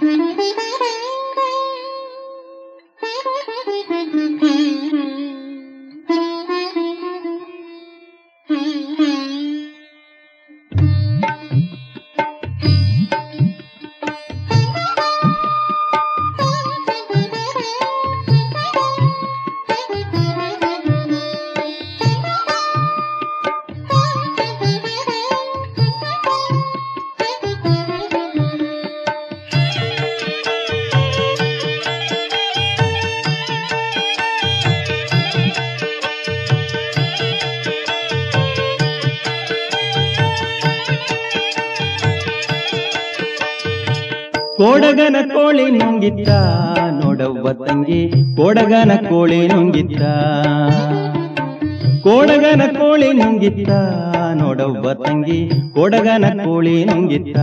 Thank you. ಕೋಡಗನ ಕೋಳಿ ನುಂಗಿತ್ತ. ಕೋಡಗನ ಕೋಳಿ ನುಂಗಿತ್ತ. ನೋಡವ್ವ ತಂಗಿ, ಕೋಡಗನ ಕೋಳಿ ನುಂಗಿತ್ತ.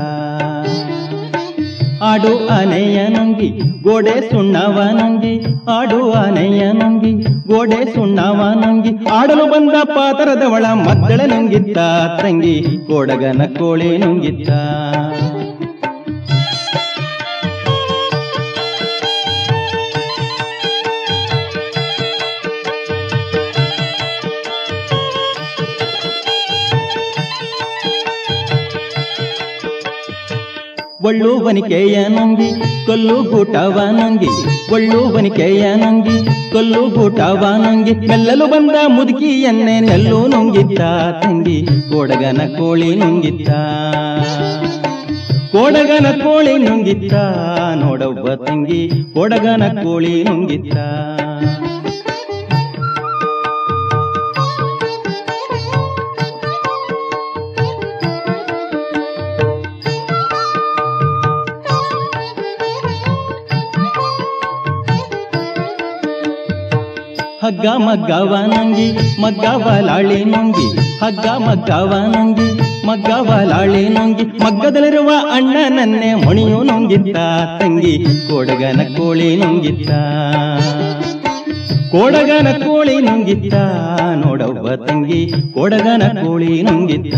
ಆಡು ಅನೆಯ ನುಂಗಿ, ಗೋಡೆ ಸುಣ್ಣವ ನುಂಗಿ. ಆಡು ಅನೆಯ ನುಂಗಿ, ಗೋಡೆ ಸುಣ್ಣವ ನುಂಗಿ. ಆಡಲು ಬಂದ ಪಾತರದವಳ ಮಕ್ಕಳ ನುಂಗಿತ್ತ. ತಂಗಿ, ಕೋಡಗನ ಕೋಳಿ ನುಂಗಿತ್ತ. ಒಳ್ಳುವನಿಕೆಯ ನಂಗಿ ಕೊಲ್ಲು ಗೂಟವ ನಂಗಿ ಒಳ್ಳುವನಿಕೆಯ ನಂಗಿ ಕೊಲ್ಲು ಗೂಟವ ನಂಗಿ ಮೆಲ್ಲಲು ಬಂದ ಮುದುಕಿಯನ್ನೇ ನೆಲ್ಲು ನುಂಗಿದ್ದ ತಂಗಿ, ಕೋಡಗನ ಕೋಳಿ ನುಂಗಿದ್ದ. ಕೋಡಗನ ಕೋಳಿ ನುಂಗಿದ್ದ, ನೋಡವ್ವ ತಂಗಿ, ಕೋಡಗನ ಕೋಳಿ ನುಂಗಿತ್ತ ಹಗ್ಗ ಮಗ್ಗವ ನಂಗಿ ಬಲಾಳಿ ನುಂಗಿ, ಹಗ್ಗ ಮಗ್ಗವ ನಂಗಿ ಬಲಾಳಿ ನುಂಗಿ, ಮಗ್ಗದಲ್ಲಿರುವ ಅಣ್ಣನನ್ನೇ ಮಣಿಯು ನುಂಗಿತ್ತ, ತಂಗಿ ಕೋಡಗನ ಕೋಳಿ ನುಂಗಿತ್ತ. ಕೋಡಗನ ಕೋಳಿ ನುಂಗಿತ್ತ, ನೋಡವ್ವ ತಂಗಿ ಕೋಡಗನ ಕೋಳಿ ನುಂಗಿತ್ತ.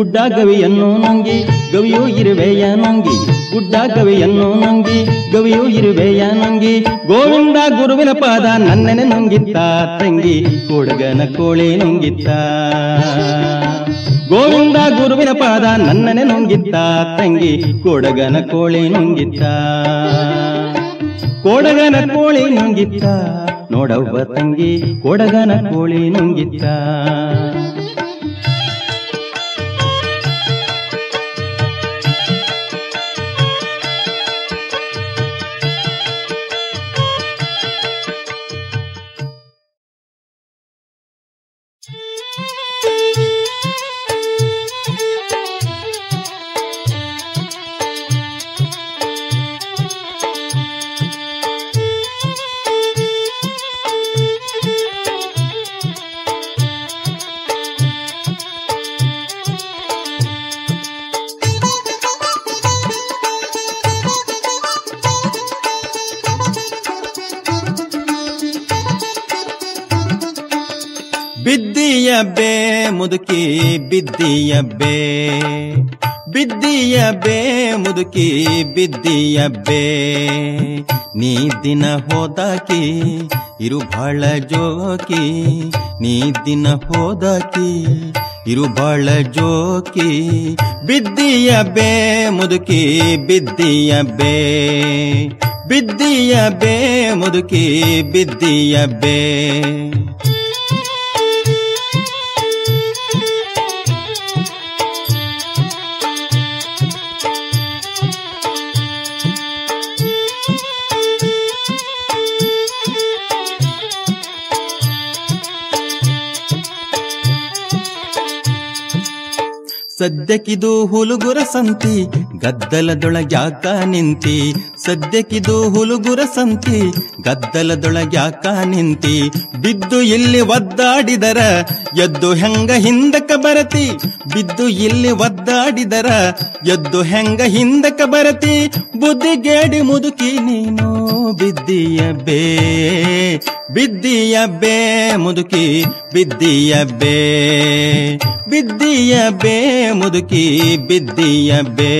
ಗುಡ್ಡ ಗವಿಯನ್ನು ನಂಗಿ, ಗವಿಯೋ ಇರುವೆಯ ನಂಗಿ. ಗುಡ್ಡ ಗವಿಯನ್ನು ನಂಗಿ, ಗವಿಯೋ ಇರುವೆಯ ನಂಗಿ. ಗೋವಿಂದ ಗುರುವಿನ ಪಾದ ನನ್ನನೆ ನುಂಗಿತ್ತ, ತಂಗಿ ಕೊಡಗನ ಕೋಳಿ ನುಂಗಿತ್ತ. ಗೋವಿಂದ ಗುರುವಿನ ಪಾದ ನನ್ನನೆ ನುಂಗಿತ್ತ, ತಂಗಿ ಕೊಡಗನ ಕೋಳಿ ನುಂಗಿತ್ತ. ಕೋಡಗನ ಕೋಳಿ ನುಂಗಿತ್ತ, ನೋಡವ್ವ ತಂಗಿ ಕೊಡಗನ ಕೋಳಿ ನುಂಗಿತ್ತ. ಬಿದ್ದಿಯಬ್ಬೆ, ಮುದುಕಿ ಬಿದ್ದಿಯಬ್ಬೆ. ಬಿದ್ದಿಯಬ್ಬೆ, ಮುದುಕಿ ಬಿದ್ದಿಯಬ್ಬೆ. ನೀ ದಿನ ಹೋದಾಕಿ, ಇರು ಬಹಳ ಜೋಕಿ. ನೀ ದಿನ ಹೋದಾಕಿ, ಇರು ಬಹಳ ಜೋಕಿ. ಬಿದ್ದಿಯಬ್ಬೆ, ಮುದುಕಿ ಬಿದ್ದಿಯಬ್ಬೆ. ಬಿದ್ದಿಯಬ್ಬೆ, ಮುದುಕಿ ಬಿದ್ದಿಯಬ್ಬೆ. ಸದ್ಯಕ್ಕಿದು ಹುಲುಗುರ ಸಂತಿ, ಗದ್ದಲದೊಳಗ್ಯಾಕ ನಿಂತಿ. ಸದ್ಯಕ್ಕಿದು ಹುಲುಗುರ ಸಂತಿ, ಗದ್ದಲದೊಳಗ್ಯಾಕ ನಿಂತಿ. ಬಿದ್ದು ಇಲ್ಲಿ ಒದ್ದಾಡಿದರ, ಎದ್ದು ಹೆಂಗ ಹಿಂದಕ ಬರತಿ. ಬಿದ್ದು ಇಲ್ಲಿ ಒದ್ದಾಡಿದರ, ಎದ್ದು ಹೆಂಗ ಹಿಂದಕ ಬರತಿ. ಬುದ್ಧಿಗೇಡಿ ಮುದುಕಿ ನೀನು ಬಿದ್ದಿಯ ಬೇ ಬಿದ್ದಿಯ ಬೇ ಮುದುಕಿ ಬಿದ್ದಿಯ ಬೇ. ಬಿದ್ದಿಯ ಬೇ ಮುದುಕಿ ಬಿದ್ದಿಯ ಬೇ.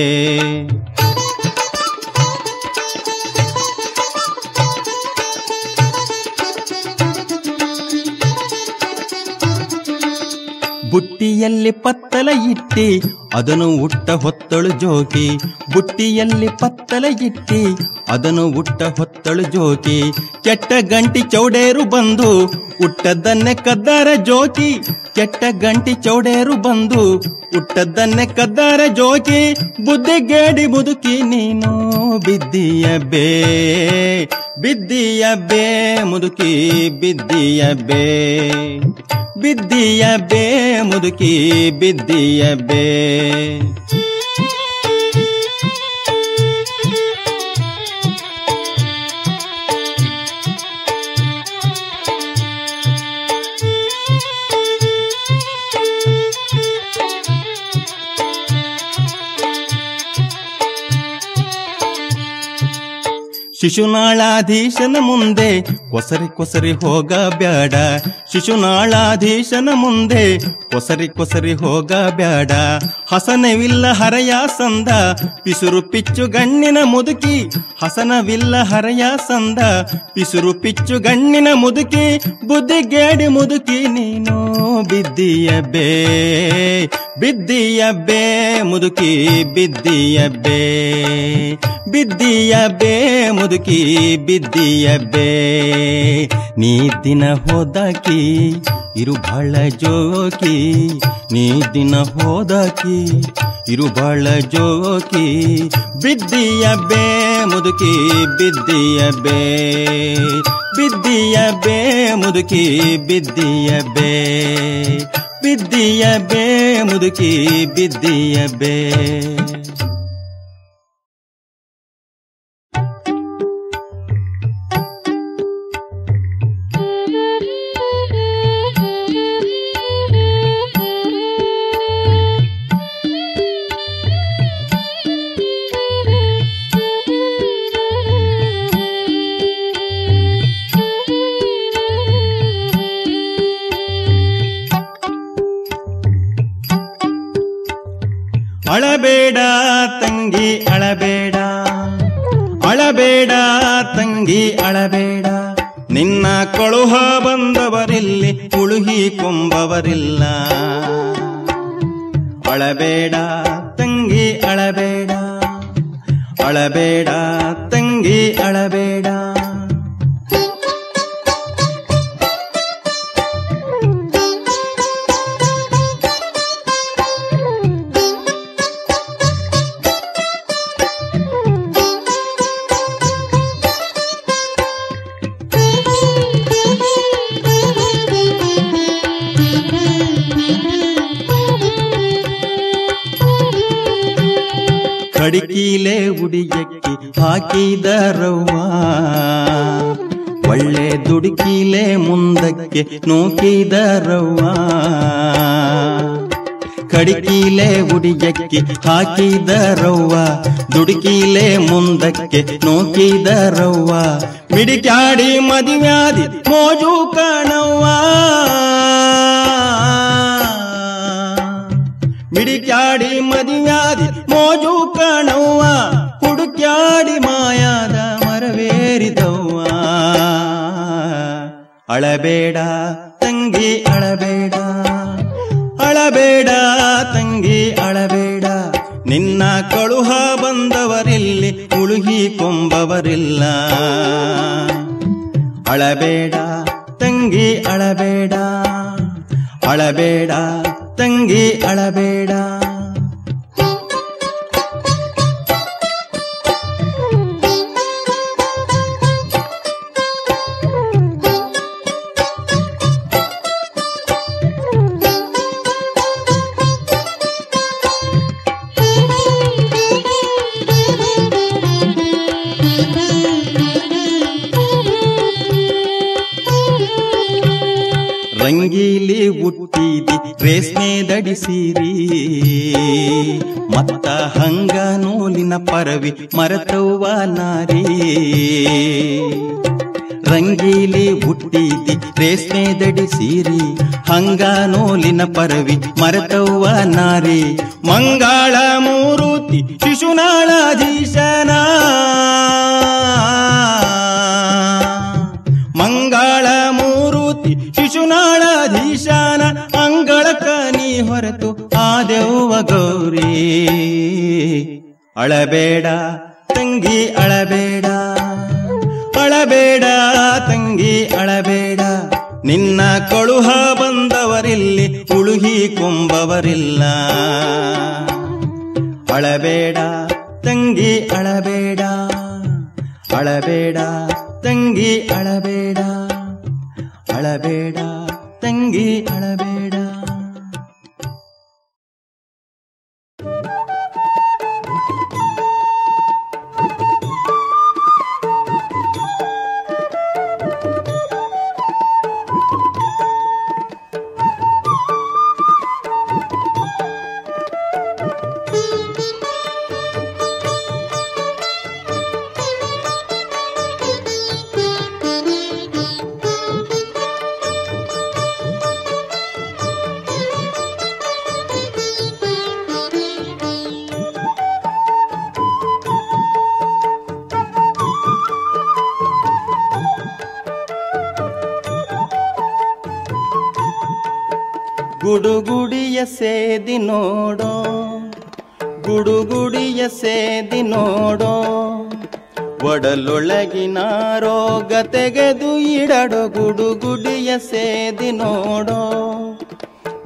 ಬುಟ್ಟಿಯಲ್ಲಿ ಪತ್ತಲ ಇಟ್ಟಿ ಅದನ್ನು ಉಟ್ಟ ಹೊತ್ತಳು ಜೋಕಿ, ಬುಟ್ಟಿಯಲ್ಲಿ ಪತ್ತಲ ಇಟ್ಟಿ, ಅದನ್ನು ಉಟ್ಟ ಹೊತ್ತಳು ಜೋಕಿ, ಕೆಟ್ಟ ಗಂಟಿ ಚೌಡೇರು ಬಂದು, ಉಟ್ಟದ್ದನ್ನೇ ಕದ್ದಾರ ಜೋಕಿ, ಕೆಟ್ಟ ಗಂಟಿ ಚೌಡೇರು ಬಂದು, ಉಟ್ಟದ್ದನ್ನೇ ಕದ್ದಾರ ಜೋಕಿ ಬುದ್ಧಿಗೇಡಿ ಬುದುಕಿ ನೀನು, ಬಿದ್ದಿಯ ಬೇ ಬಿದ್ದಿಯ ಬೇ, ಮುದುಕಿ, ಬಿದ್ದಿಯ ಬೇ ಬಿದ್ದಿಯ ಬೇ, ಮುದುಕಿ, ಬಿದ್ದಿಯ ಬೇ. ಆ ಶಿಶುನಾಳಾಧೀಶನ ಮುಂದೆ ಕೊಸರಿ ಕೊಸರಿ ಹೋಗಬ್ಯಾಡ ಶಿಶುನಾಳಾಧೀಶನ ಮುಂದೆ ಕೊಸರಿ ಕೊಸರಿ ಹೋಗಬ್ಯಾಡ ಹಸನವಿಲ್ಲ ಹರೆಯ ಸಂದ, ಪಿಸುರು ಪಿಚ್ಚು ಗಣ್ಣಿನ ಮುದುಕಿ. ಹಸನವಿಲ್ಲ ಹರೆಯ ಸಂದ, ಪಿಸುರು ಪಿಚ್ಚು ಗಣ್ಣಿನ ಮುದುಕಿ. ಬುದ್ಧಿಗೇಡಿ ಮುದುಕಿ ನೀನು ಬಿದ್ದಿಯ ಬೇ ಬಿದ್ದಿಯ ಬೇ ಮುದುಕಿ ಬಿದ್ದಿಯ ಬಿದ್ದಿಯಬ್ಬೆ ಬಿದ್ದಿಯ ಬೇ ಮುದುಕಿ ಬಿದ್ದಿಯ ಬೇ. ನೀ ದಿನ ಹೋದಾಕಿ ಇರು ಬಹಳ ಜೋಕಿ, ನೀ ದಿನ ಹೋದಾಕಿ, ಇರುಬಳ ಜೋಕಿ, ಬಿದ್ದಿಯ ಬೇ ಮುದುಕಿ, ಬಿದ್ದಿಯ ಬೇ ಬಿದ್ದಿಯ ಬೇ ಮುದುಕಿ, ಬಿದ್ದಿಯ ಬೇ ಬಿದ್ದಿಯ ಬೇ ಮುದುಕಿ, ಬಿದ್ದಿಯ ಬೇ. ಅಳಬೇಡ ತಂಗಿ, ಅಳಬೇಡ. ಅಳಬೇಡ ತಂಗಿ, ಅಳಬೇಡ. ನಿನ್ನ ಕಳುಹ ಬಂದವರಿಲ್ಲಿ ಉಳುಹಿ ಕೊಂಬವರಿಲ್ಲ. ಅಳಬೇಡ ತಂಗಿ, ಅಳಬೇಡ. ಅಳಬೇಡ ತಂಗಿ, ಅಳಬೇಡ. ಕಡಿಕೀಲೆ ಉಡಿಯಕ್ಕಿ ಹಾಕಿದರವ್ವ. ಒಳ್ಳೆ ದುಡುಕಿಲೆ ಮುಂದಕ್ಕೆ ನೂಕಿದರವ್ವ. ಕಡಿಕೀಲೆ ಉಡಿಯಕ್ಕಿ ಹಾಕಿದರವ್ವ. ದುಡುಕಿಲೆ ಮುಂದಕ್ಕೆ ನೂಕಿದರವ್ವ. ಮಿಡಿಕಾಡಿ ಮದುವ್ಯಾದಿ ಮೋಜು ಕಾಣವ್ವ. ಮಿಡಿಕ್ಯಾಡಿ ಮದಿಯಾದಿ ಮೋಜು ಕಣವ್ವ, ಹುಡುಕ್ಯಾಡಿ ಮಾಯಾದ ಮರವೇರಿದವ್ವ. ಅಳಬೇಡ ತಂಗಿ, ಅಳಬೇಡ. ಅಳಬೇಡ ತಂಗಿ, ಅಳಬೇಡ. ನಿನ್ನ ಕಳುಹ ಬಂದವರಿಲ್ಲಿ ಉಳುಹಿ ಕೊಂಬವರಿಲ್ಲ. ಅಳಬೇಡ ತಂಗಿ, ಅಳಬೇಡ. ಅಳಬೇಡ ತಂಗಿ ಅಳಬೇಡ. ದಡಿಸಿರಿ. ಮತ್ತ ಹಂಗ ನೂಲಿನ ಪರವಿ ಮರತವ್ವ ನಾರಿ. ರಂಗೀಲಿ ಹುಟ್ಟಿದಿ ರೇಷ್ಮೆ ದಡಿಸಿರಿ. ಹಂಗ ನೂಲಿನ ಪರವಿ ಮರತವ್ವ ನಾರಿ. ಮಂಗಳ ಮೂರುತಿ ಶಿಶುನಾಳಾಧೀಶನ. ಮಂಗಳ ಮೂರುತಿ ಶಿಶುನಾಳಾಧೀಶನ. ನೀ ಹೊರತು ಆದೆವ್ವ ಗೌರಿ. ಅಳಬೇಡ ತಂಗಿ, ಅಳಬೇಡ. ಅಳಬೇಡ ತಂಗಿ, ಅಳಬೇಡ. ನಿನ್ನ ಕಳುಹ ಬಂದವರಿಲ್ಲಿ ಉಳುಹಿ ಕೊಂಬವರಿಲ್ಲ. ಅಳಬೇಡ ತಂಗಿ, ಅಳಬೇಡ. ಅಳಬೇಡ ತಂಗಿ, ಅಳಬೇಡ. ಅಳಬೇಡ ತಂಗಿ, ಅಳಬೇಡ. ಗುಡುಗುಡಿಯ ಸೇದಿ ನೋಡೋ, ಗುಡುಗುಡಿಯ ಸೇದಿ ನೋಡೋ, ಒಡಲೊಳಗಿನ ರೋಗ ತೆಗೆದು ಇಡಡೋ ಗುಡುಗುಡಿಯ ಸೇದಿ ನೋಡೋ,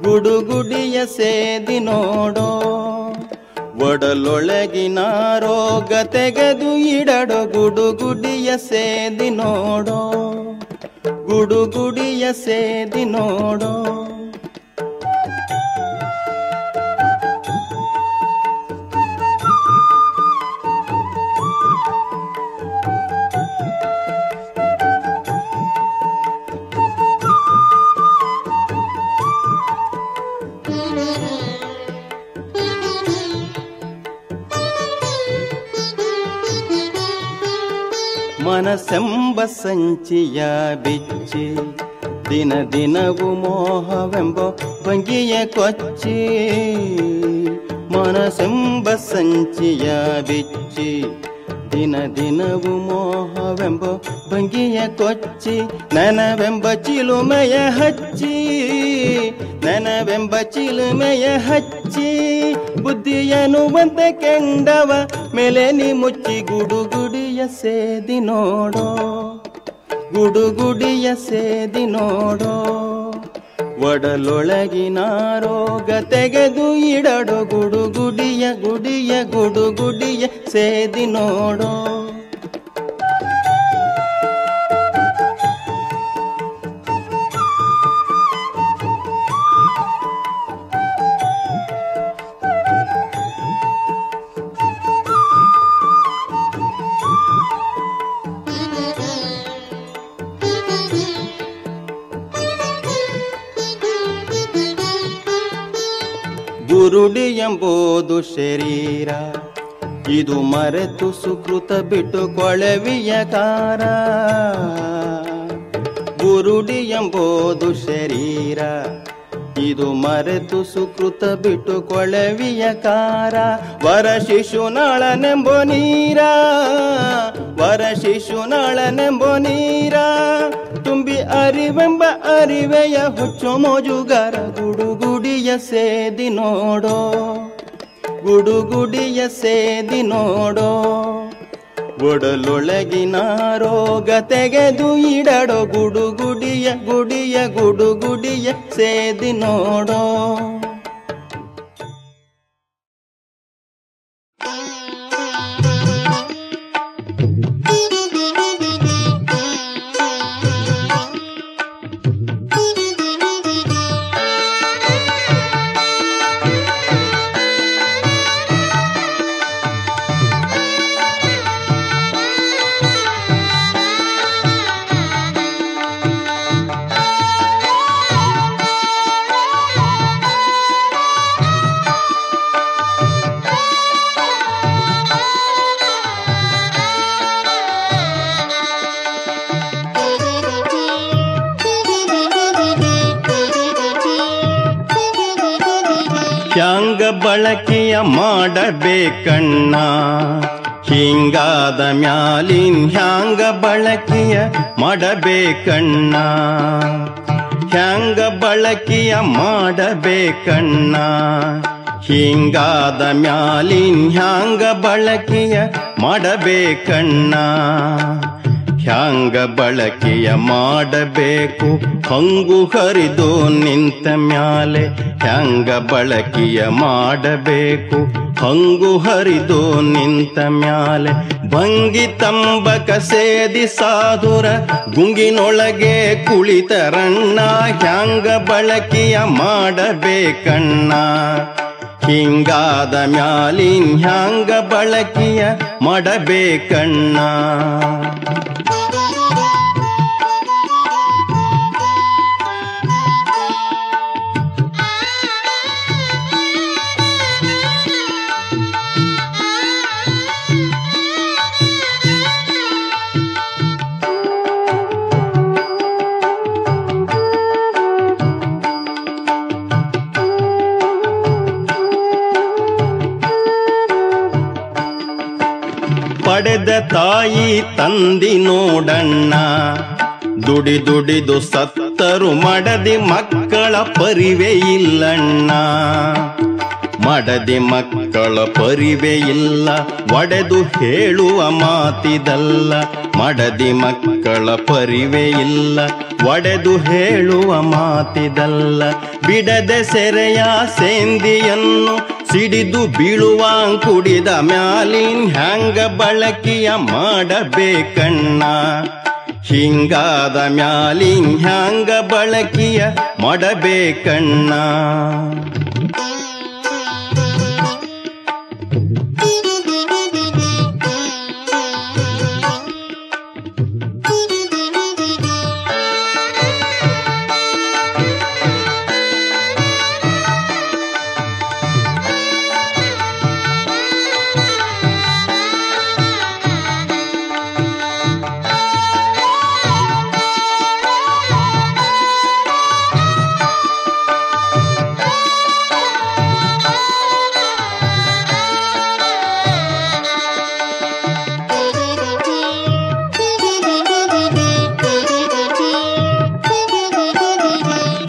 ಗುಡುಗುಡಿಯ ಸೇದಿ ನೋಡೋ, ಒಡಲೊಳಗಿನ ರೋಗ ತೆಗೆದು ಇಡಡೋ ಗುಡುಗುಡಿಯ ಸೇದಿ ನೋಡೋ, ಗುಡುಗುಡಿಯ ಸೇದಿ ನೋಡೋ. ಮನಸ್ಸೆಂಬ ಸಂಚಿಯ ಬಿಚ್ಚಿ ದಿನ ದಿನವು ಮೋಹವೆಂಬ ಭಂಗಿಯ ಕೊಚ್ಚಿ ಮನಸ್ಸೆಂಬ ಸಂಚಿಯ ಬಿಚ್ಚಿ ದಿನ ದಿನವು ಮೋಹವೆಂಬ ಭಂಗಿಯ ಕೊಚ್ಚಿ, ನನವೆಂಬ ಚಿಲುಮೆಯ ಹಚ್ಚಿ, ನನವೆಂಬ ಚಿಲುಮೆಯ ಹಚ್ಚಿ, ಬುದ್ಧಿಯನುವಂತ ಕೆಂಡವ ಮೇಲೆ ನೀ ಮುಚ್ಚಿ ಗುಡುಗುಡಿಯ ಸೇದಿ ನೋಡೋ, ಗುಡುಗುಡಿಯ ಸೇದಿ ನೋಡೋ. ಒಡಲೊಳಗಿನ ರೋಗ ತೆಗೆದು ಇಡಡೋ ಗುಡುಗುಡಿಯ ಗುಡಿಯ ಗುಡುಗುಡಿಯ ಸೇದಿ ನೋಡೋ. ಗುರುಡಿ ಎಂಬುದು ಶರೀರ. ಇದು ಮರೆತು ಸುಕೃತ ಬಿಟ್ಟು ಕೊಳವಿಯ ಕಾರ ಗುರುಡಿ ಎಂಬುದು ಶರೀರ. ಇದು ಮರೆತು ಸುಕೃತ ಬಿಟ್ಟು ಕೊಳವಿಯ ಕಾರ. ವರ ಶಿಶುನಾಳನೆಂಬೋ ನೀರ. ವರ ಶಿಶುನಾಳನೆಂಬೋ ನೀರ. ಅರಿವೆಂಬ ಅರಿವೆಯ ಹುಚ್ಚು ಮೋಜುಗಾರ ಗುಡುಗುಡಿಯ ಸೇದಿ ನೋಡೋ. ಗುಡುಗುಡಿಯ ಸೇದಿ ನೋಡೋ. ಒಡಲೊಳಗಿನ ರೋಗ ತೆಗೆದು ಇಡಡೋ ಗುಡುಗುಡಿಯ ಗುಡಿಯ ಗುಡುಗುಡಿಯ ಸೇದಿ ನೋಡೋ. ಮ್ಯಾಲಿನ್ ಹ್ಯಾಂಗ ಬಳಕೆಯ ಮಾಡಬೇಕಣ್ಣ ಹ್ಯಾಂಗ ಬಳಕೆಯ ಮಾಡಬೇಕಣ್ಣ ಹಿಂಗಾದ ಮ್ಯಾಲಿನ್ ಹ್ಯಾಂಗ ಬಳಕೆಯ ಮಾಡಬೇಕಣ್ಣ ಹ್ಯಾಂಗ ಬಳಕೆಯ ಮಾಡಬೇಕು. ಹಂಗು ಹರಿದು ನಿಂತ ಮ್ಯಾಲೆ ಹ್ಯಾಂಗ ಬಳಕೆಯ ಮಾಡಬೇಕು. ಹಂಗು ಹರಿದು ನಿಂತ ಮ್ಯಾಲೆ ಭಂಗಿ ತಂಬಕ ಸೇದಿ ಸಾಧುರ ಗುಂಗಿನೊಳಗೆ ಕುಳಿತರಣ್ಣ ಹ್ಯಾಂಗ ಬಳಕೆಯ ಮಾಡಬೇಕಣ್ಣ. ಹಿಂಗಾದ ಮ್ಯಾಲಿನ್ ಹ್ಯಾಂಗ ಬಳಕೆಯ ಮಾಡಬೇಕಣ್ಣ? ಪಡೆದ ತಾಯಿ ತಂದಿ ನೋಡಣ್ಣ. ದುಡಿ ದುಡಿದು ಸತ್ತರು ಮಡದಿ ಮಕ್ಕಳ ಪರಿವೆ ಇಲ್ಲಣ್ಣ. ಮಡದಿ ಮಕ್ಕಳ ಪರಿವೆ ಇಲ್ಲ, ಒಡೆದು ಹೇಳುವ ಮಾತಿದಲ್ಲ. ಮಡದಿ ಮಕ್ಕಳ ಪರಿವೆ ಇಲ್ಲ, ಒಡೆದು ಹೇಳುವ ಮಾತಿದಲ್ಲ. ಬಿಡದೆ ಸೆರೆಯ ಸೇಂದಿಯನ್ನು ಸಿಡಿದು ಬೀಳುವ ಕುಡಿದ ಮ್ಯಾಲಿನ್ ಹ್ಯಾಂಗ ಬಳಕೆಯ ಮಾಡಬೇಕಣ್ಣ? ಹಿಂಗಾದ ಮ್ಯಾಲಿನ್ ಹ್ಯಾಂಗ ಬಳಕೆಯ ಮಾಡಬೇಕಣ್ಣ?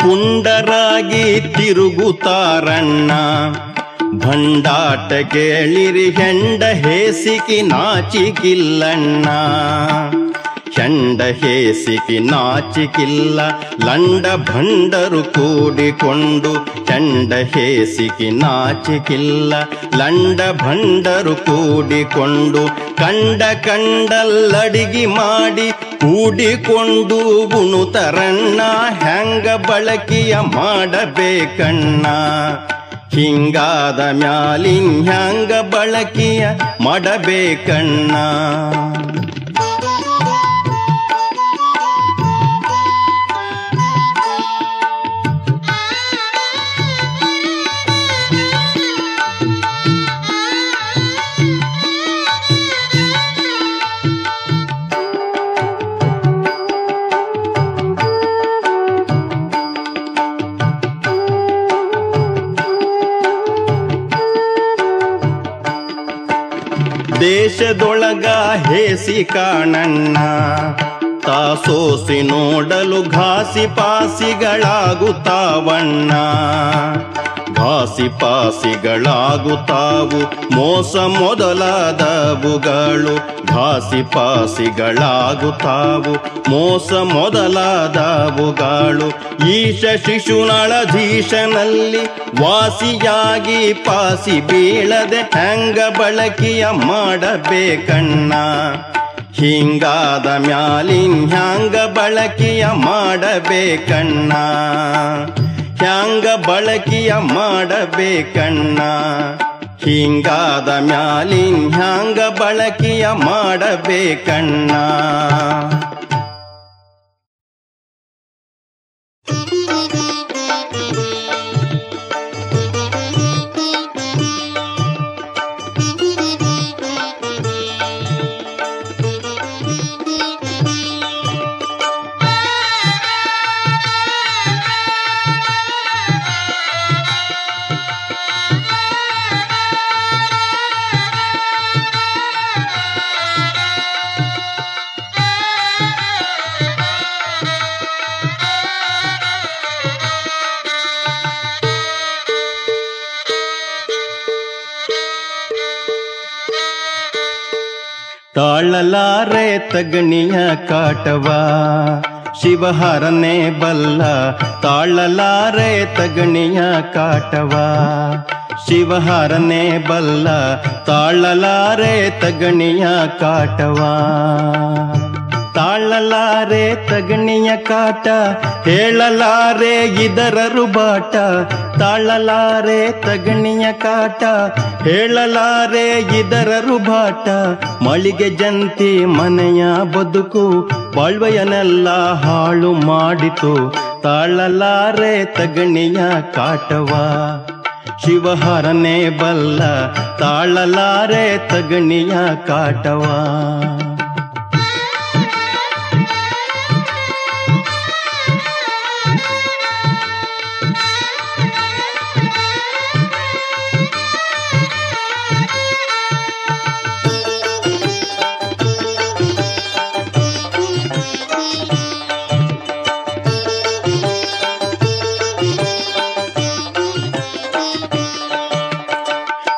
ಪುಂಡರಾಗಿ ತಿರುಗುತ್ತಾರಣ್ಣ ಭಂಡಾಟ ಕೇಳಿರಿ ಹೆಂಡ ಹೇಸಿಕಿ ನಾಚಿಕಿಲ್ಲಣ್ಣ. ಚಂಡ ಹೇಸಿಕಿ ನಾಚಿಕಿಲ್ಲ, ಲಂಡ ಭಂಡರು ಕೂಡಿಕೊಂಡು ಚಂಡ ಹೇಸಿಕಿ ನಾಚಿಕಿಲ್ಲ, ಲಂಡ ಭಂಡರು ಕೂಡಿಕೊಂಡು ಕಂಡ ಕಂಡಲ್ಲಡಿಗಿ ಮಾಡಿ ಕೂಡಿಕೊಂಡು ಗುಣುತರಣ್ಣ ಹ್ಯಾಂಗ ಬಳಕೆಯ ಮಾಡಬೇಕಣ್ಣ. ಹಿಂಗಾದ ಮ್ಯಾಲಿನ್ ಹ್ಯಾಂಗ ಬಳಕೆಯ ಮಾಡಬೇಕಣ್ಣ. ದೇಶದೊಳಗ ಹೇಸಿ ಕಾಣಣ್ಣ. ತಾಸೋಸಿ ನೋಡಲು ಘಾಸಿ ಪಾಸಿಗಳಾಗುತ್ತಾವಣ್ಣ. ಘಾಸಿ ಪಾಸಿಗಳಾಗುತ್ತಾವು ಮೋಸ ಮೊದಲಾದವುಗಳು ಭಾಸಿ ಪಾಸಿಗಳಾಗುತ್ತಾವು ಮೋಸ ಮೊದಲಾದವುಗಳು ಈಶ ಶಿಶುನಳಧೀಶನಲ್ಲಿ ವಾಸಿಯಾಗಿ ಪಾಸಿ ಬೀಳದೆ ಹ್ಯಾಂಗ ಬಳಕೆಯ ಮಾಡಬೇಕಣ್ಣ? ಹಿಂಗಾದ ಮ್ಯಾಲಿನ್ ಹ್ಯಾಂಗ ಬಳಕೆಯ ಮಾಡಬೇಕಣ್ಣ? ಹ್ಯಾಂಗ ಬಳಕೆಯ ಮಾಡಬೇಕಣ್ಣ? ಹಿಂಗಾದ ಮ್ಯಾಲಿನ್ ಹ್ಯಾಂಗ ಬಳಕೆಯ ಮಾಡಬೇಕಣ್ಣ? ತಾಳಲಾರೆ ತಗಣಿಯ ಕಾಟವ ಶಿವಹರನೆ ಬಲ್ಲ ತಾಳಲಾರೆ ತಗಣಿಯ ಕಾಟವ ಶಿವಹರನೆ ಬಲ್ಲ ತಾಳಲಾರೆ ತಗಣಿಯ ಕಾಟವ. ತಾಳಲಾರೆ ತಗಣಿಯ ಕಾಟ, ಹೇಳಲಾರೆ ಇದರ ರುಬಾಟ. ತಾಳಲಾರೆ ತಗಣಿಯ ಕಾಟ, ಹೇಳಲಾರೆ ಇದರ ರುಬಾಟ. ಮಳಿಗೆ ಜಂತಿ ಮನೆಯ ಬದುಕು, ಬಾಳ್ವೆಯನೆಲ್ಲ ಹಾಳು ಮಾಡಿತು. ತಾಳಲಾರೆ ತಗಣಿಯ ಕಾಟವ. ಶಿವಹರನೆ ಬಲ್ಲ, ತಾಳಲಾರೆ ತಗಣಿಯ ಕಾಟವ.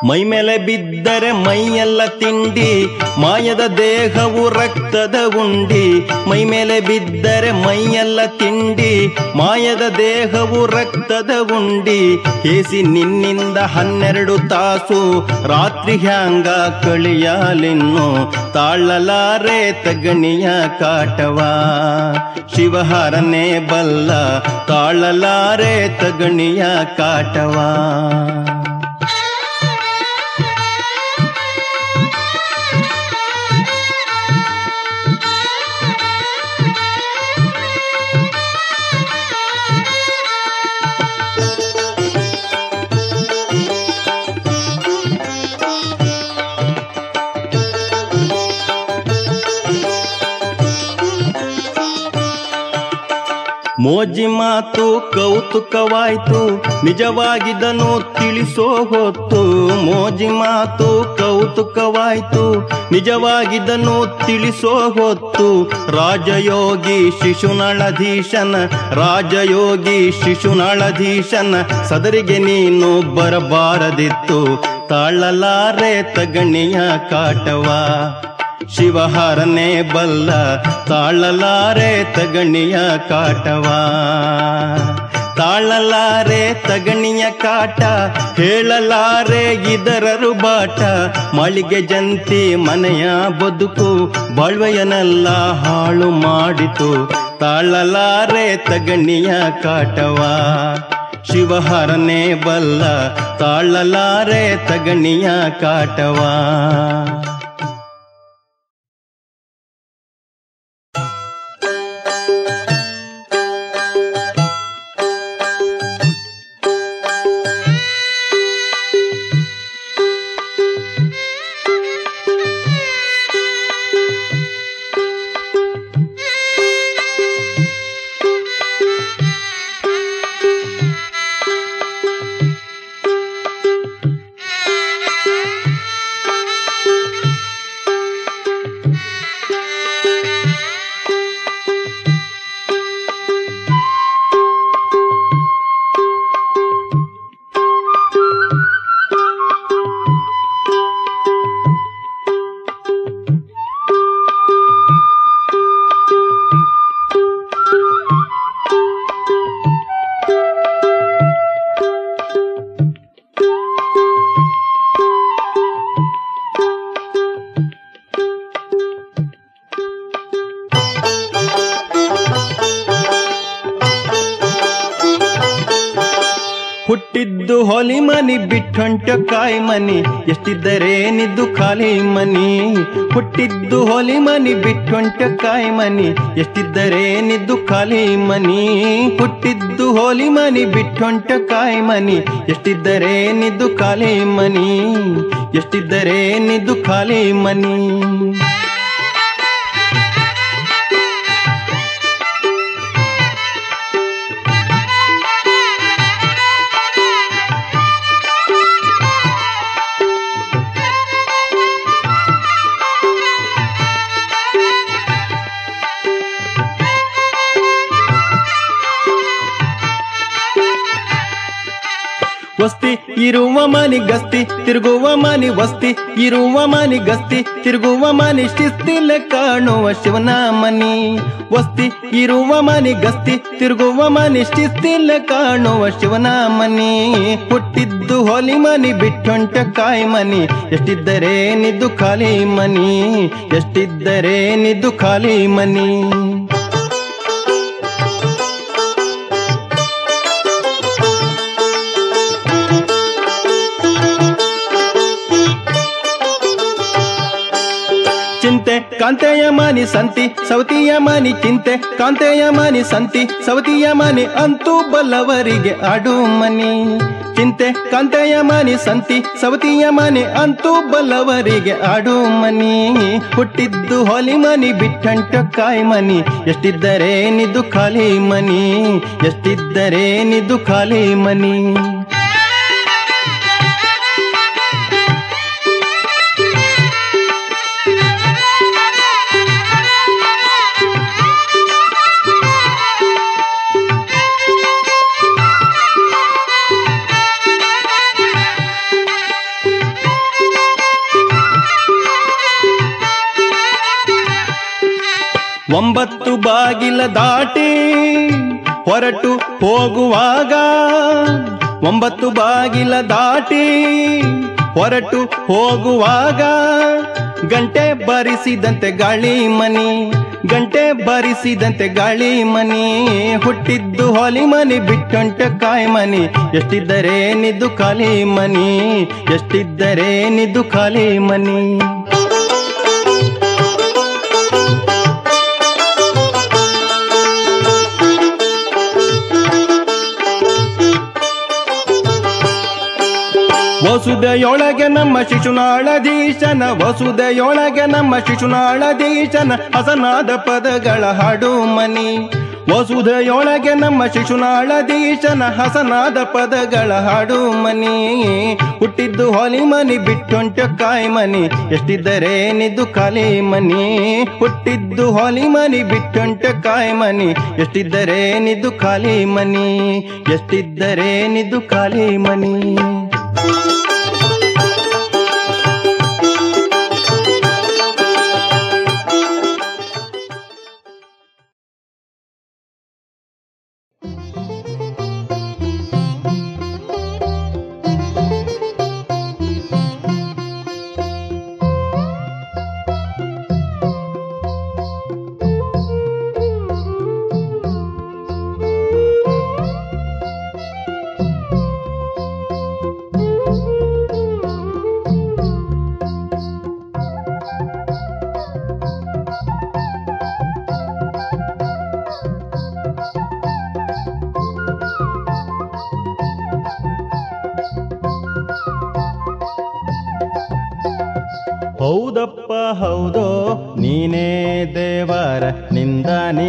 ಮೈ ಮೇಲೆ ಬಿದ್ದರೆ ಮೈಯೆಲ್ಲ ತಿಂಡಿ, ಮಾಯದ ದೇಹವು ರಕ್ತದ ಉಂಡಿ. ಮೈ ಮೇಲೆ ಬಿದ್ದರೆ ಮೈಯೆಲ್ಲ ತಿಂಡಿ, ಮಾಯದ ದೇಹವು ರಕ್ತದ ಉಂಡಿ. ಹೇಸಿ ನಿನ್ನಿಂದ ಹನ್ನೆರಡು ತಾಸು ರಾತ್ರಿ ಹ್ಯಾಂಗ ಕಳಿಯಾಲಿನ್ನು. ತಾಳಲಾರೆ ತಗಣಿಯ ಕಾಟವ. ಶಿವಹರನೇ ಬಲ್ಲ, ತಾಳಲಾರೆ ತಗಣಿಯ ಕಾಟವ. ಮೋಜಿ ಮಾತು ಕೌತುಕವಾಯ್ತು. ನಿಜವಾಗಿದನು ತಿಳಿಸೋ ಹೊತ್ತು ಮೋಜಿ ಮಾತು ಕೌತುಕವಾಯ್ತು. ನಿಜವಾಗಿದನು ತಿಳಿಸೋ ಹೊತ್ತು ರಾಜಯೋಗಿ ಶಿಶುನಳಧೀಶನ ರಾಜಯೋಗಿ ಶಿಶುನಳಧೀಶನ, ಸದರಿಗೆ ನೀನು ಬರಬಾರದಿತ್ತು. ತಾಳಲಾರೆ ತಗಣಿಯ ಕಾಟವ. ಶಿವಹರನೆ ಬಲ್ಲ ತಾಳಲಾರೆ ತಗಣಿಯ ಕಾಟವ. ತಾಳಲಾರೆ ತಗಣಿಯ ಕಾಟ, ಹೇಳಲಾರೆ ಇದರರು ರುಬಾಟ. ಮಳಿಗೆ ಜಂತಿ ಮನೆಯ ಬದುಕು, ಬಾಳ್ವೆಯನೆಲ್ಲ ಹಾಳು ಮಾಡಿತು. ತಾಳಲಾರೆ ತಗಣಿಯ ಕಾಟವ. ಶಿವಹರನೇ ಬಲ್ಲ ತಾಳಲಾರೆ ತಗಣಿಯ ಕಾಟವ. ಕಾಯಿ ಮನಿ ಎಷ್ಟಿದ್ದರೇನಿದ್ದು ಖಾಲಿ ಮನಿ. ಹುಟ್ಟಿದ್ದು ಹೊಲಿ ಮನಿ ಬಿಟ್ಟೊಂಟ ಕಾಯಿ ಮನಿ. ಎಷ್ಟಿದ್ದರೇನಿದ್ದು ಖಾಲಿ ಮನಿ. ಹುಟ್ಟಿದ್ದು ಹೊಲಿ ಮನಿ ಬಿಟ್ಟೊಂಟ ಕಾಯಿ ಮನಿ. ಎಷ್ಟಿದ್ದರೇನಿದ್ದು ಖಾಲಿ ಮನಿ. ಎಷ್ಟಿದ್ದರೇನಿದ್ದು ಖಾಲಿ ಮನಿ. ವಸ್ತಿ, ಇರುವ ಮನಿ ಗಸ್ತಿ, ತಿರುಗುವ ಮನಿ ವಸ್ತಿ, ಇರುವ ಮನಿ ಗಸ್ತಿ, ತಿರುಗುವ ಮನಿ ಶಿಸ್ತಿಲ್ಲ ಕಾಣುವ ಶಿವನ ಮನಿ ವಸ್ತಿ, ಇರುವ ಮನಿ ಗಸ್ತಿ, ತಿರುಗುವ ಮನಿ ಶಿಸ್ತಿಲ್ಲ ಕಾಣುವ ಶಿವನ ಮನಿ ಹುಟ್ಟಿದ್ದು ಹೊಲಿ ಮನಿ, ಬಿಟ್ಟೊಂಟ ಕಾಯಿ ಮನಿ ಎಷ್ಟಿದ್ದರೆ ನಿದ್ದು ಖಾಲಿ ಮನಿ ಎಷ್ಟಿದ್ದರೆ ನಿದ್ದು ಖಾಲಿ ಮನಿ. ಕಾಂತೆಯ ಮನಿ ಸಂತಿ ಸವತಿಯ ಮನಿ ಚಿಂತೆ, ಕಾಂತೆಯ ಮನಿ ಸಂತಿ ಸವತಿಯ ಮನಿ ಅಂತೂ ಬಲ್ಲವರಿಗೆ ಅಡು ಮನಿ ಚಿಂತೆ, ಕಾಂತೆಯ ಮನಿ ಸಂತಿ ಸವತಿಯ ಮನಿ ಅಂತೂ ಬಲ್ಲವರಿಗೆ ಅಡು ಮನಿ ಹುಟ್ಟಿದ್ದು ಹೊಲಿ ಮನಿ, ಬಿಟ್ಟಂಟ ಕಾಯಿ ಮನಿ, ಎಷ್ಟಿದ್ದರೆ ನಿದು ಖಾಲಿ ಮನಿ, ಎಷ್ಟಿದ್ದರೆ ನಿದು ಖಾಲಿ ಮನಿ. ಒಂಬತ್ತು ಬಾಗಿಲ ದಾಟಿ ಹೊರಟು ಹೋಗುವಾಗ ಒಂಬತ್ತು ಬಾಗಿಲ ದಾಟಿ ಹೊರಟು ಹೋಗುವಾಗ ಗಂಟೆ ಬರಿಸಿದಂತೆ ಗಾಳಿ ಮನಿ, ಗಂಟೆ ಬರಿಸಿದಂತೆ ಗಾಳಿ ಮನಿ, ಹುಟ್ಟಿದ್ದು ಹೊಲಿ ಮನಿ, ಬಿಟ್ಟೊಂಟ ಕಾಯಿ ಮನಿ, ಎಷ್ಟಿದ್ದರೆ ನಿದ್ದು ಖಾಲಿ ಮನಿ, ಎಷ್ಟಿದ್ದರೆ ನಿದ್ದು ಖಾಲಿ ಮನಿ. ವಸುದೆಯೊಳಗೆ ನಮ್ಮ ಶಿಶುನಾಳಧೀಶನ, ವಸುದೆಯೊಳಗೆ ನಮ್ಮ ಶಿಶುನಾಳಧೀಶನ, ಹಸನಾದ ಪದಗಳ ಹಾಡು ಮನಿ ವಸುದೆಯೊಳಗೆ ನಮ್ಮ ಶಿಶುನಾಳಧೀಶನ, ಹಸನಾದ ಪದಗಳ ಹಾಡು ಮನಿ ಹುಟ್ಟಿದ್ದು ಹೊಲಿ ಮನಿ ಬಿಟ್ಟೊಂಟ ಕಾಯಿ ಮನಿ ಎಷ್ಟಿದ್ದರೆ ನಿದ್ದು ಖಾಲಿ ಮನಿ ಹುಟ್ಟಿದ್ದು ಹೊಲಿ ಮನಿ ಬಿಟ್ಟೊಂಟ ಕಾಯಿ ಮನಿ ಎಷ್ಟಿದ್ದರೆ ನಿದ್ದು ಖಾಲಿ ಮನಿ ಎಷ್ಟಿದ್ದರೆ ನಿದ್ದು ಖಾಲಿ ಮನಿ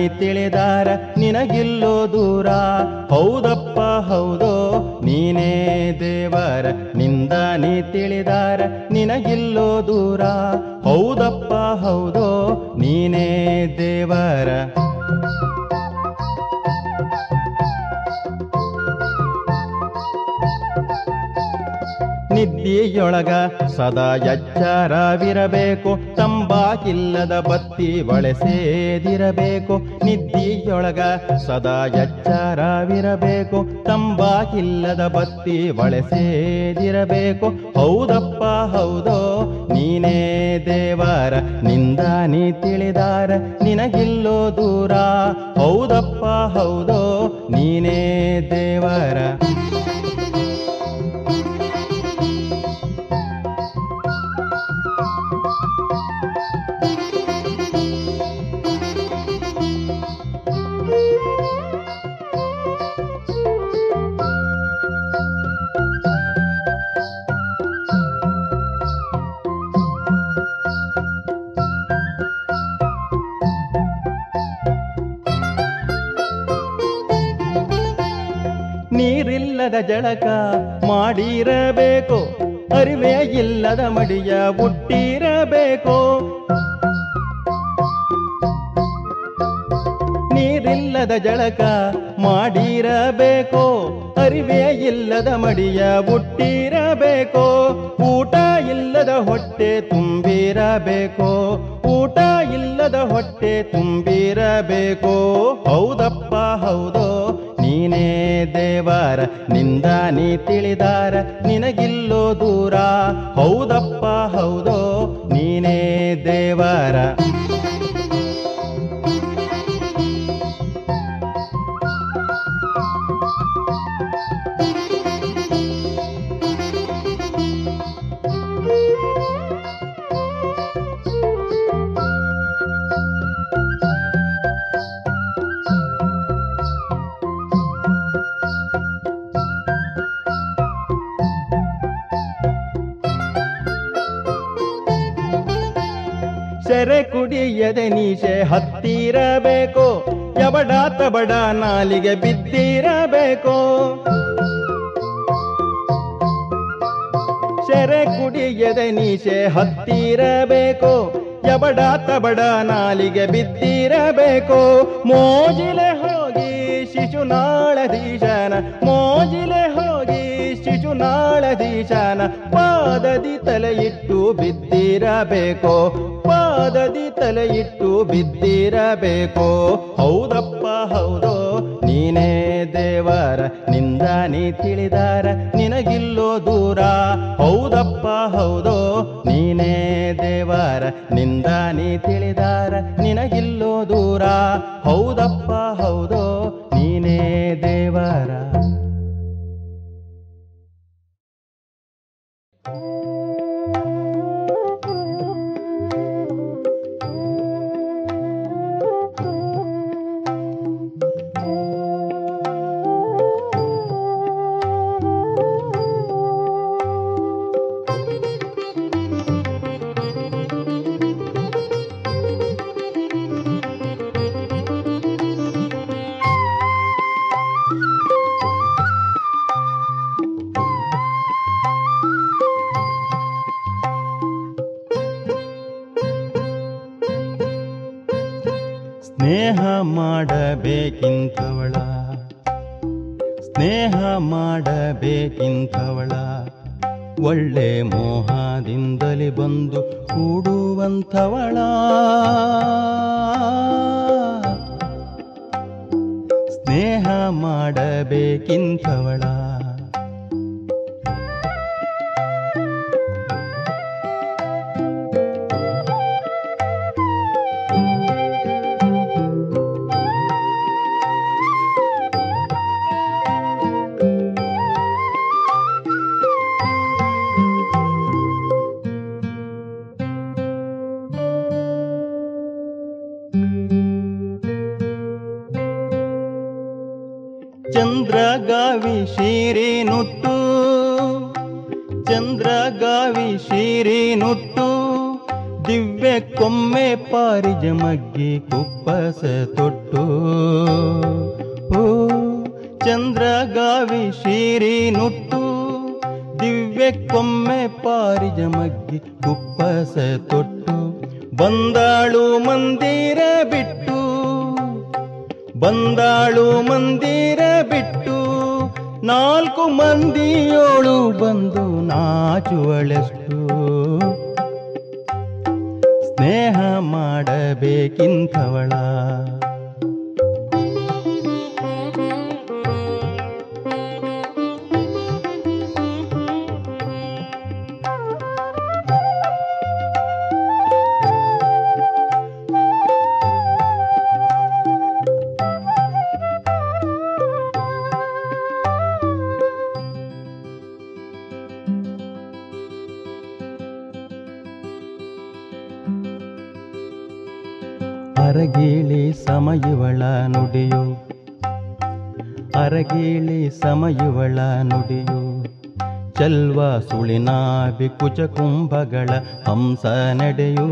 ತಿಳಿದಾರ, ನಿನಗಿಲ್ಲೋ ದೂರ. ಹೌದಪ್ಪ, ಹೌದೋ, ನೀನೇ ದೇವರ. ನಿಂದ ನೀ ತಿಳಿದಾರ, ನಿನಗಿಲ್ಲೋ ದೂರ. ಹೌದಪ್ಪ, ಹೌದೋ, ನೀನೇ ದೇವರ. ನಿದ್ದೆಯೊಳಗ ಸದಾ ಎಚ್ಚರವಿರಬೇಕು ತಂಬಾಕಿಲ್ಲದ ಬತ್ತಿ ಬಳಸೇದಿರಬೇಕು ನಿದ್ದಿಯೊಳಗ ಸದಾ ಎಚ್ಚರವಿರಬೇಕು. ತಂಬಾಕಿಲ್ಲದ ಬತ್ತಿ ಬಳಸೇದಿರಬೇಕು ಹೌದಪ್ಪ, ಹೌದೋ, ನೀನೇ ದೇವರ, ನಿಂದ ನೀ ತಿಳಿದಾರ, ನಿನಗಿಲ್ಲೋ ದೂರ. ಹೌದಪ್ಪ, ಹೌದೋ, ನೀನೇ ದೇವರ. ಜಳಕ ಮಾಡಿರಬೇಕು. ಅರಿವೆ ಇಲ್ಲದ ಮಡಿಯ ಹುಟ್ಟಿರಬೇಕು. ನೀರಿಲ್ಲದ ಜಳಕ ಮಾಡಿರಬೇಕು. ಅರಿವೆ ಇಲ್ಲದ ಮಡಿಯ ಹುಟ್ಟಿರಬೇಕು. ಊಟ ಇಲ್ಲದ ಹೊಟ್ಟೆ ತುಂಬಿರಬೇಕು. ಊಟ ಇಲ್ಲದ ಹೊಟ್ಟೆ ತುಂಬಿರಬೇಕು. ಹೌದಪ್ಪ, ಹೌದೋ, ನೀನೇ ದೇವರ ನಿಂದ ನೀ ತಿಳಿದಾರ ನಿನಗಿಲ್ಲೋ ದೂರ. ಹೌದಪ್ಪ ಹೌದೋ ನೀನೇ ದೇವರ. ಕುಡಿಯದೆ ನೀಶೆ ಹತ್ತಿರಬೇಕು. ಎಬಡ ತಬಡ ನಾಲಿಗೆ ಬಿದ್ದಿರಬೇಕು. ಸೆರೆ ಕುಡಿಯದೆ ನೀಶೆ ಹತ್ತಿರಬೇಕು. ಎಬಡ ತಬಡ ನಾಲಿಗೆ ಬಿದ್ದಿರಬೇಕು. ಮೋಜಿಲೆ ಹೋಗಿ ಶಿಶುನಾಳಧೀಶನ ಮೋಜಿಲೆ ಹೋಗಿ ಶಿಶುನಾಳಧೀಶನ ಪಾದದಿ ತಲೆ ಇಟ್ಟು ಬಿದ್ದಿರಬೇಕು. ಪಾದದಿ ತಲೆ ಇಟ್ಟು ಬಿದ್ದಿರಬೇಕು. ಹೌದಪ್ಪ, ಹೌದೋ. ನೀನೇ ದೇವರ ನಿಂದ ನೀ ತಿಳಿದಾರ, ನಿನಗಿಲ್ಲೋ ದೂರ. ಹೌದಪ್ಪ, ಹೌದೋ. ನೀನೇ ದೇವರ ನಿಂದ ನೀ ತಿಳಿದಾರ, ನಿನಗಿಲ್ಲೋ ದೂರ. ಹೌದಪ್ಪ, ಹೌದೋ. ನೀನೇ ದೇವರ. ಮಾಡಬೇಕಿಂತವಳ ಸ್ನೇಹ ಮಾಡಬೇಕಿಂತವಳ ಒಳ್ಳೆ ಮೋಹದಿಂದಲೇ ಬಂದು ಕೂಡುವಂಥವಳ. ಸ್ನೇಹ ಮಾಡಬೇಕಿಂತವಳ ಸಮಯುವಳ ನುಡಿಯು ಚಲ್ವ ಸುಳಿನಾಭಿ ಕುಚ ಕುಂಭಗಳ ಹಂಸ ನಡೆಯು.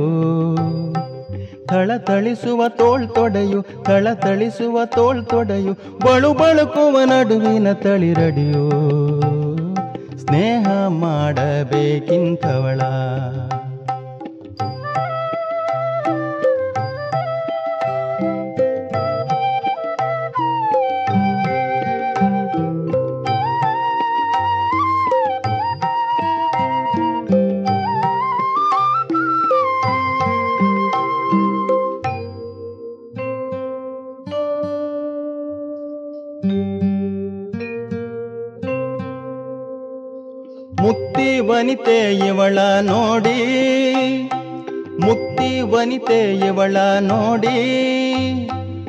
ಥಳಥಳಿಸುವ ತೋಳ್ತೊಡೆಯು ಥಳಥಳಿಸುವ ತೋಳ್ತೊಡೆಯು ಬಳು ಬಳುಕುವ ನಡುವಿನ ತಳಿರಡಿಯು ಸ್ನೇಹ ಮಾಡಬೇಕಿಂಥವಳ ವನಿತೆ ಇವಳ ನೋಡಿ. ಮುಕ್ತಿ ವನಿತೆ ಇವಳ ನೋಡಿ.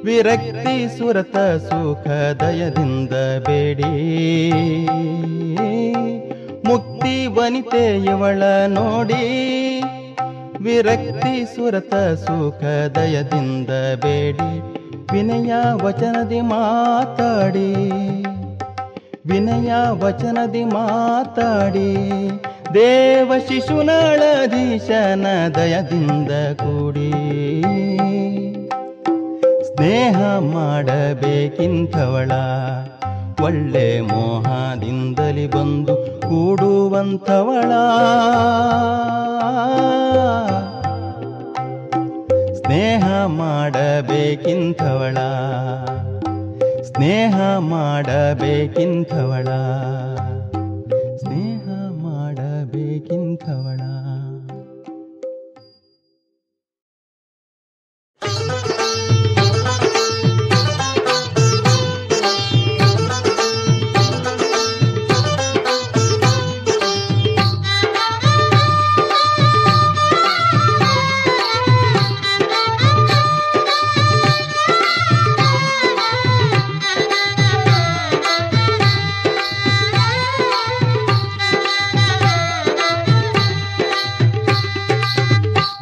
ವಿರಕ್ತಿ ಸುರತ ಸುಖ ದಯದಿಂದ ಬೇಡಿ. ಮುಕ್ತಿ ವನಿತೆ ಇವಳ ನೋಡಿ. ವಿರಕ್ತಿ ಸುರತ ಸುಖ ದಯದಿಂದ ಬೇಡಿ. ವಿನಯ ವಚನದಿ ಮಾತಾಡಿ. ವಿನಯ ವಚನದಿ ಮಾತಾಡಿ. ದೇವ ಶಿಶುನಾಳಧೀಶನ ದಯದಿಂದ ಕೂಡಿ ಸ್ನೇಹ ಮಾಡಬೇಕಿಂಥವಳ ಒಳ್ಳೆ ಮೋಹದಿಂದಲಿ ಬಂದು ಕೂಡುವಂಥವಳ. ಸ್ನೇಹ ಮಾಡಬೇಕಿಂಥವಳ ಸ್ನೇಹ ಮಾಡಬೇಕಿಂಥವಳ.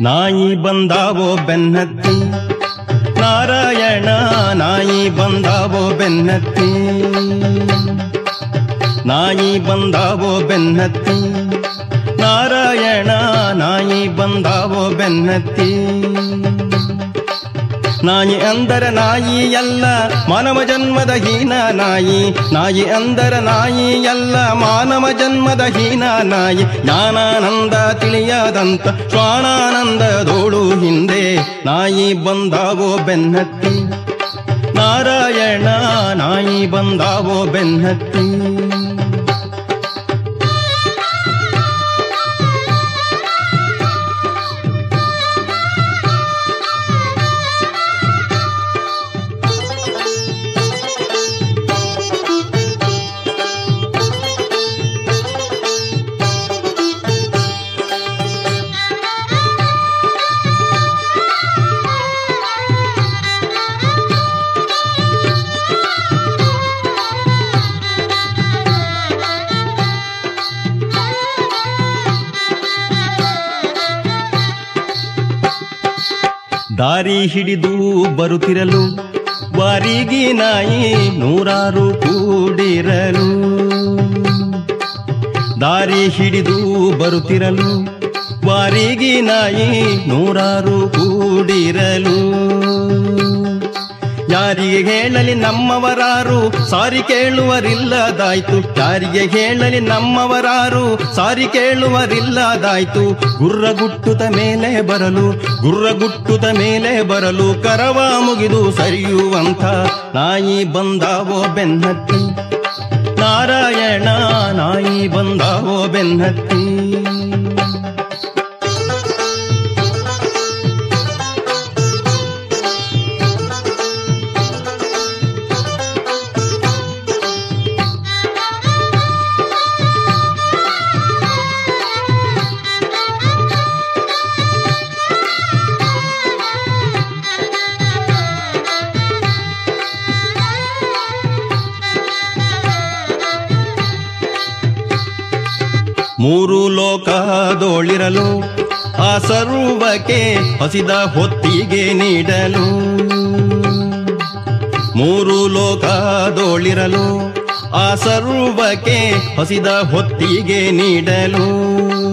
ನಾಯಿ ಬಂದಾವೋ ಬೆನ್ನತ್ತಿ? ನಾರಾಯಣ ನಾಯಿ ಬಂದಾವೋ ಬೆನ್ನತ್ತಿ? ನಾಯಿ ಬಂದಾವೋ ಬೆನ್ನತ್ತಿ? ನಾರಾಯಣ ನಾಯಿ ಬಂದಾವೋ ಬೆನ್ನತ್ತಿ? ನಾಯಿ ಅಂದರ ನಾಯಿ ಅಲ್ಲ, ಮಾನವ ಜನ್ಮದ ಹೀನ ನಾಯಿ. ನಾಯಿ ಅಂದರ ನಾಯಿ ಅಲ್ಲ, ಮಾನವ ಜನ್ಮದ ಹೀನ ನಾಯಿ. ಜ್ಞಾನಾನಂದ ತಿಳಿಯದಂತ ಶ್ವಾನಾನಂದದೋಳು ಹಿಂದೆ ನಾಯಿ ಬಂದಾವೋ ಬೆನ್ನತ್ತಿ. ನಾರಾಯಣ ನಾಯಿ ಬಂದಾವೋ ಬೆನ್ನತ್ತಿ. ದಾರಿ ಹಿಡಿದು ಬರುತ್ತಿರಲು ವಾರಿಗೆ ನಾಯಿ ನೂರಾರು ಕೂಡಿರಲು. ದಾರಿ ಹಿಡಿದು ಬರುತ್ತಿರಲು ವಾರಿಗೆ ನಾಯಿ ನೂರಾರು ಕೂಡಿರಲು. ಯಾರಿಗೆ ಹೇಳಲಿ ನಮ್ಮವರಾರು? ಸಾರಿ ಕೇಳುವರಿಲ್ಲದಾಯ್ತು. ಯಾರಿಗೆ ಹೇಳಲಿ ನಮ್ಮವರಾರು? ಸಾರಿ ಕೇಳುವರಿಲ್ಲದಾಯ್ತು. ಗುರ್ರಗುಟ್ಟುತ ಮೇಲೆ ಬರಲು, ಗುರ್ರಗುಟ್ಟುತ ಮೇಲೆ ಬರಲು ಕರವ ಮುಗಿದು ಸರಿಯುವಂಥ ನಾಯಿ ಬಂದಾವೋ ಬೆನ್ನತ್ತಿ? ನಾರಾಯಣ, ನಾಯಿ ಬಂದಾವೋ ಬೆನ್ನತ್ತಿ? ಮೂರು ಲೋಕದೋಳಿರಲು ಆ ಸರ್ವಕ್ಕೆ ಹಸಿದ ಹೊತ್ತಿಗೆ ನೀಡಲು. ಮೂರು ಲೋಕದೋಳಿರಲು ಆ ಸರ್ವಕ್ಕೆ ಹಸಿದ ಹೊತ್ತಿಗೆ ನೀಡಲು.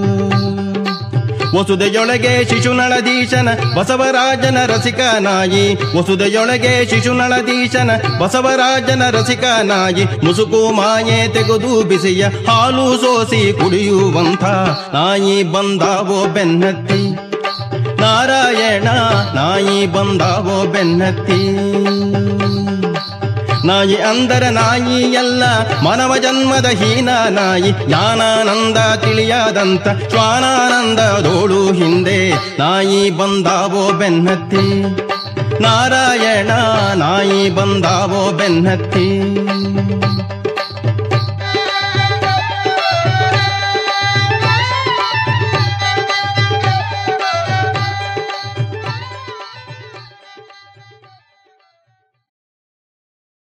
ವಸುದೆಯೊಳಗೆ ಶಿಶುನಳದೀಶನ ಬಸವರಾಜನ ರಸಿಕ ನಾಯಿ. ವಸುದೆಯೊಳಗೆ ಶಿಶುನಳದೀಶನ ಬಸವರಾಜನ ರಸಿಕ ನಾಯಿ. ಮುಸುಕು ಮಾಯೆ ತೆಗೆದು ಬಿಸಿಯ, ಹಾಲು ಸೋಸಿ ಕುಡಿಯುವಂಥ ನಾಯಿ ಬಂದಾವೋ ಬೆನ್ನತ್ತಿ. ನಾರಾಯಣ, ನಾಯಿ ಬಂದಾವೋ ಬೆನ್ನತ್ತಿ. ನಾಯಿ ಅಂದರ ನಾಯಿ ಎಲ್ಲ ಮಾನವ ಜನ್ಮದ ಹೀನ ನಾಯಿ. ಜ್ಞಾನಾನಂದ ತಿಳಿಯದಂತ ಶ್ವಾನಾನಂದದೋಳು ಹಿಂದೆ ನಾಯಿ ಬಂದಾವೋ ಬೆನ್ನತ್ತಿ. ನಾರಾಯಣ ನಾಯಿ ಬಂದಾವೋ ಬೆನ್ನತ್ತಿ.